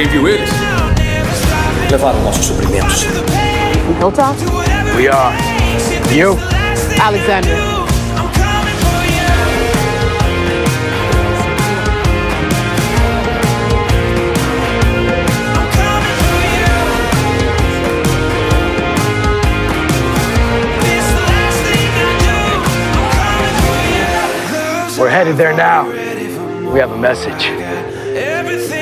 Alguém viu eles? Levaram nossos suprimentos. Hilltop? We are. You? Alexandria. We're headed there now. We have a message.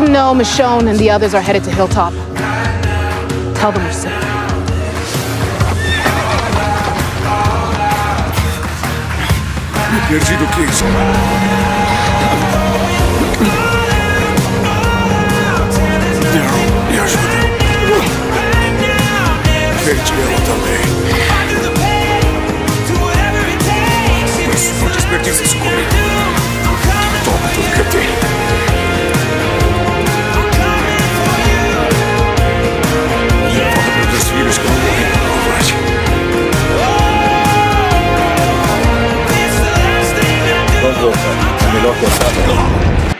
them know Michonne and the others are headed to Hilltop. Tell them we're safe. Perdi do que isso? Daryl, me ajuda. Perdi ela também. rosa, en el ojo.